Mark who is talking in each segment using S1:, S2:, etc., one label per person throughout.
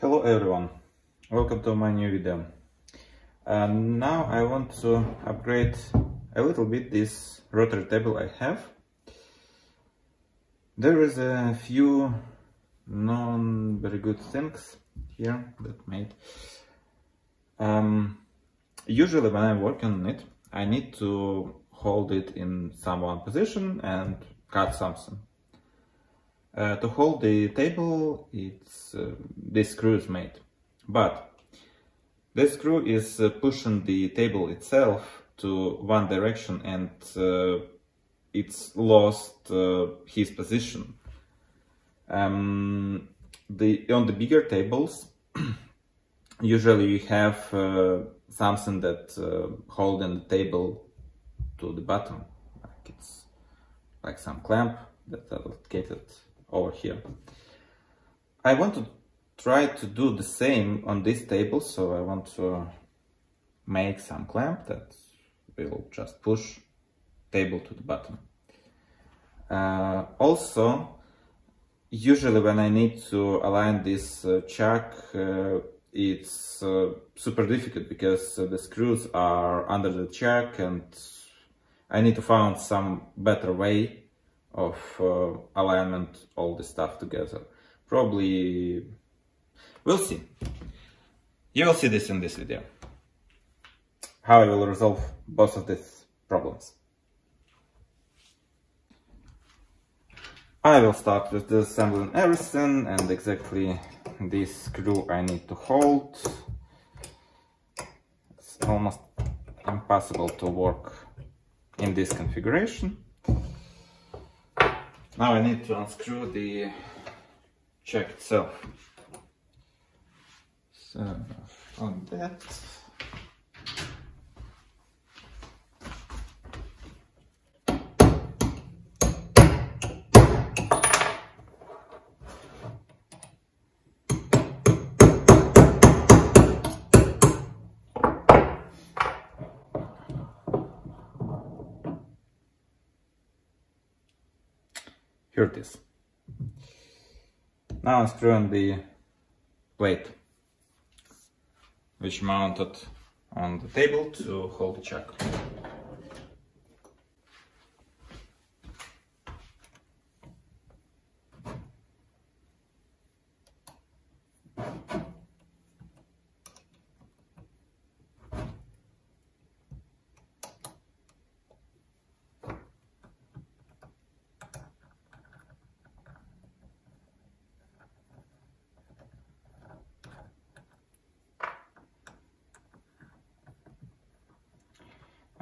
S1: Hello everyone, welcome to my new video. Uh, now I want to upgrade a little bit this rotary table I have. There is a few non very good things here that made. Um, usually when I'm working on it, I need to hold it in some one position and cut something. Uh, to hold the table, it's uh, this screw is made, but this screw is uh, pushing the table itself to one direction and uh, it's lost uh, his position. Um, the on the bigger tables, usually you have uh, something that holding the table to the bottom, like it's like some clamp that are located over here. I want to try to do the same on this table, so I want to make some clamp that will just push table to the bottom. Uh, also, usually when I need to align this uh, chuck, uh, it's uh, super difficult because uh, the screws are under the chuck and I need to find some better way of uh, alignment all the stuff together. Probably we'll see. You will see this in this video. How I will resolve both of these problems. I will start with disassembling everything and exactly this screw I need to hold. It's almost impossible to work in this configuration. Now I need to unscrew the chuck itself. So on that. Here it is. Now I'm screwing the plate, which mounted on the table to hold the chuck.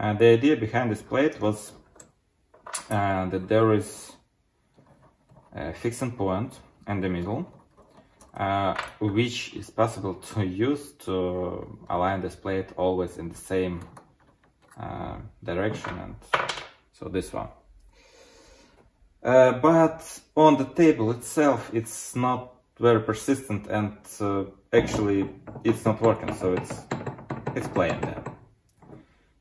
S1: Uh, the idea behind this plate was uh, that there is a fixing point in the middle uh, which is possible to use to align this plate always in the same uh, direction and so this one. Uh, but on the table itself it's not very persistent and uh, actually it's not working so it's it's playing there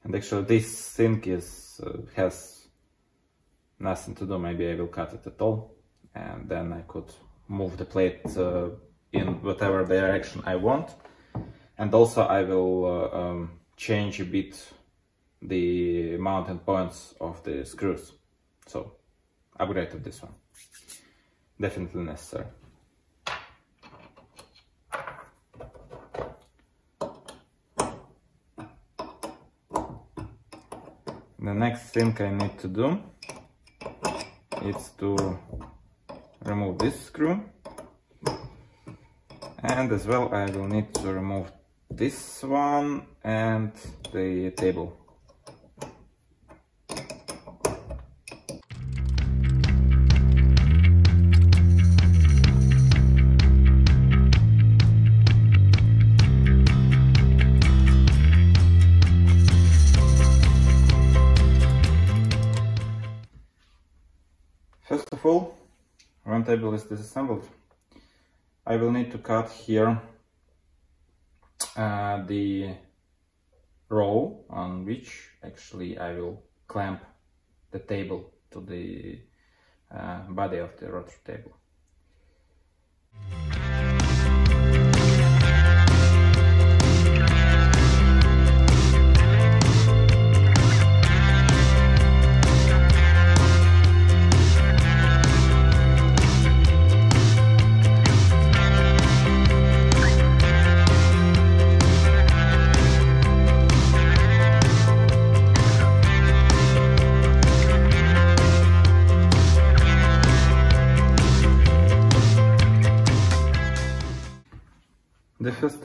S1: and actually this sink is uh, has nothing to do. Maybe I will cut it at all. And then I could move the plate uh, in whatever direction I want. And also I will uh, um, change a bit the mounting points of the screws. So upgrade of this one. Definitely necessary the next thing I need to do is to remove this screw. And as well I will need to remove this one and the table of all, table is disassembled, I will need to cut here uh, the row on which actually I will clamp the table to the uh, body of the rotary table.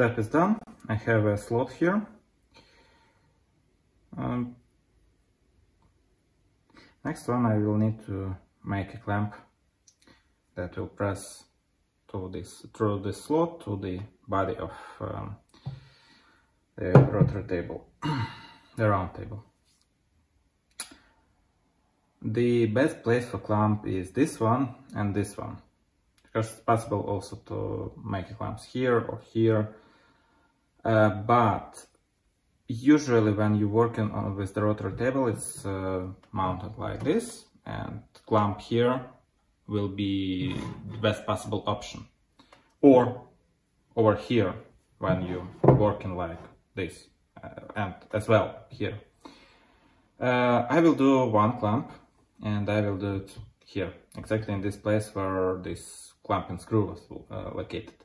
S1: Step is done. I have a slot here. Um, next one I will need to make a clamp that will press to this through this slot to the body of um, the rotor table, the round table. The best place for clamp is this one and this one because it's possible also to make clamps here or here uh, but usually when you're working on with the rotor table it's uh, mounted like this and clamp here will be the best possible option. Or over here when you're working like this uh, and as well here. Uh, I will do one clamp and I will do it here exactly in this place where this clamping screw was uh, located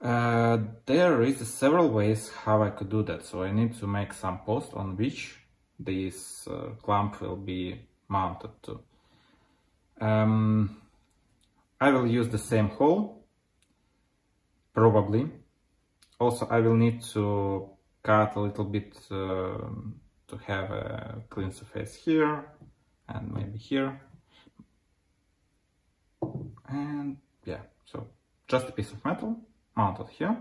S1: uh, there is several ways how I could do that, so I need to make some post on which this uh, clamp will be mounted to. Um, I will use the same hole, probably. Also, I will need to cut a little bit uh, to have a clean surface here and maybe here. And yeah, so just a piece of metal Ah, mounted here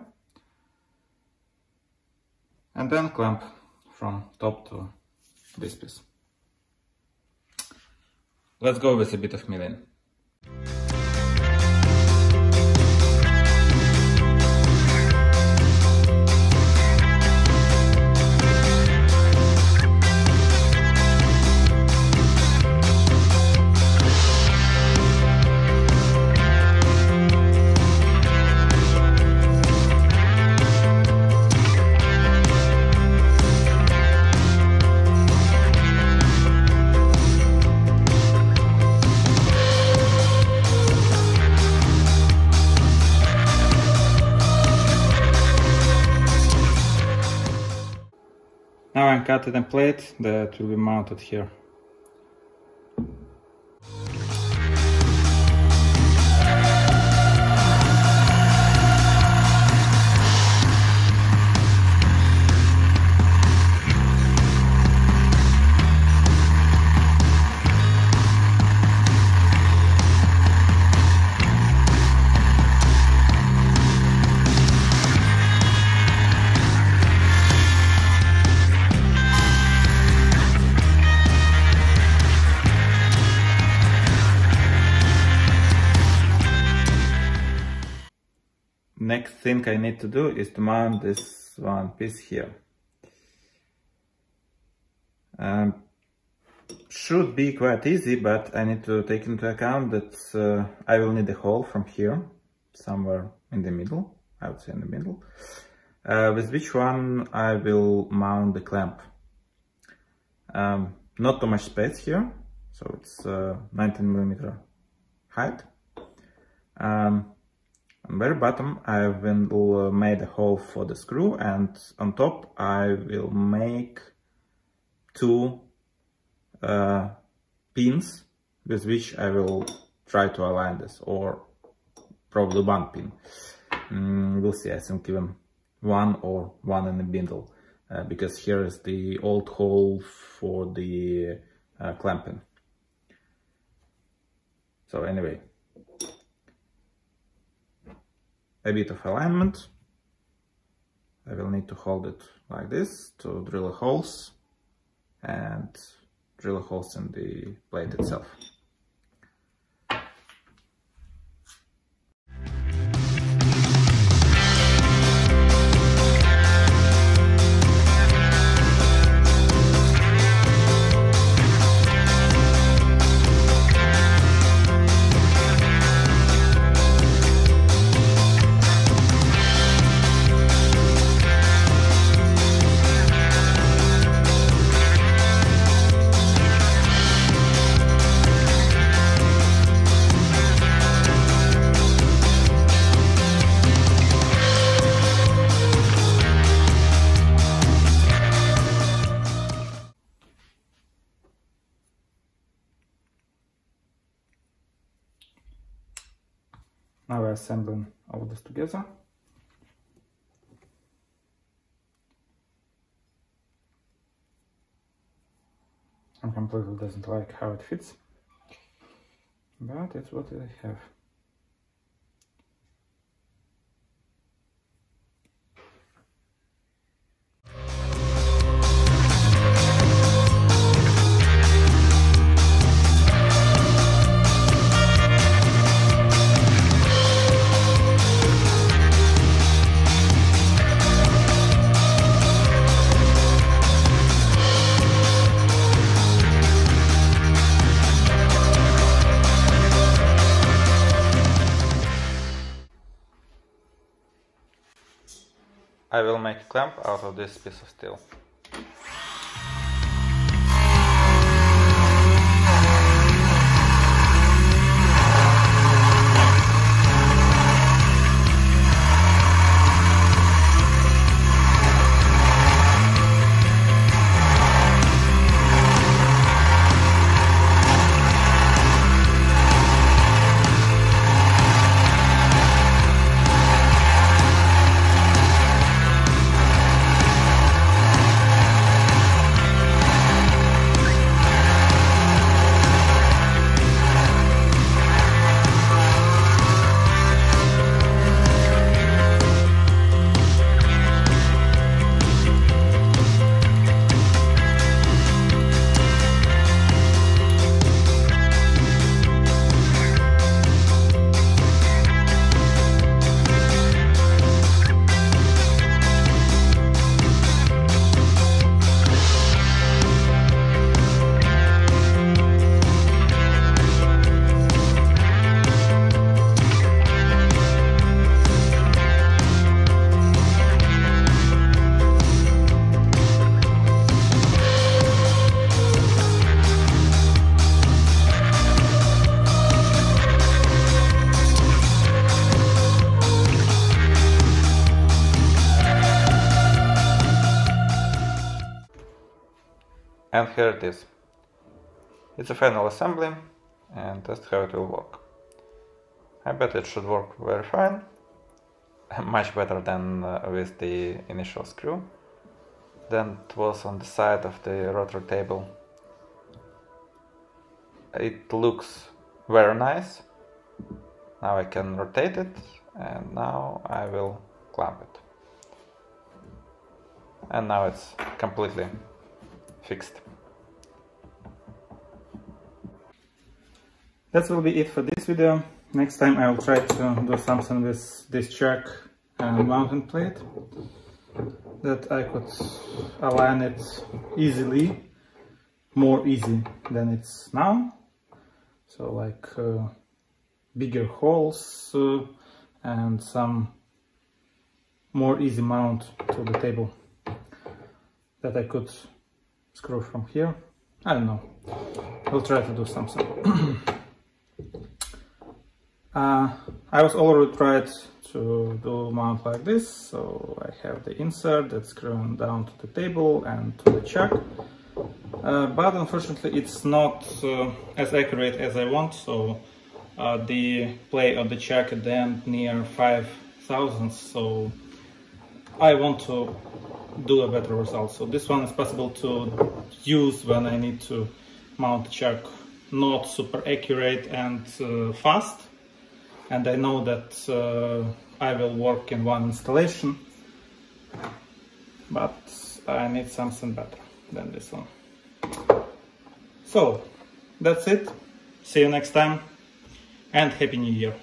S1: and then clamp from top to this piece. Let's go with a bit of milling. Now I cut a plate that will be mounted here. Next thing I need to do is to mount this one piece here. Um, should be quite easy, but I need to take into account that uh, I will need a hole from here, somewhere in the middle, I would say in the middle, uh, with which one I will mount the clamp. Um, not too much space here, so it's uh, 19 millimeter height. Um, very bottom I will uh, make a hole for the screw and on top I will make two uh, pins with which I will try to align this or probably one pin. Mm, we'll see, I think even one or one in the middle uh, because here is the old hole for the uh, clamping. So anyway, a bit of alignment. I will need to hold it like this to drill holes and drill holes in the plate itself. assembling all this together. I'm completely doesn't like how it fits, but it's what I have. I will make clamp out of this piece of steel. And here it is. It's a final assembly and that's how it will work. I bet it should work very fine, much better than uh, with the initial screw. Then it was on the side of the rotor table. It looks very nice. Now I can rotate it and now I will clamp it. And now it's completely fixed. That will be it for this video. Next time I will try to do something with this chuck and mounting plate that I could align it easily, more easy than it's now. So like uh, bigger holes uh, and some more easy mount to the table that I could screw from here. I don't know. I'll try to do something. uh, I was already tried to do mount like this, so I have the insert that's screwing down to the table and to the chuck. Uh, but unfortunately it's not uh, as accurate as I want, so uh, the play of the chuck at the end near 5 thousandths, so I want to do a better result. So this one is possible to use when I need to mount the chuck not super accurate and uh, fast. And I know that uh, I will work in one installation, but I need something better than this one. So that's it. See you next time and Happy New Year.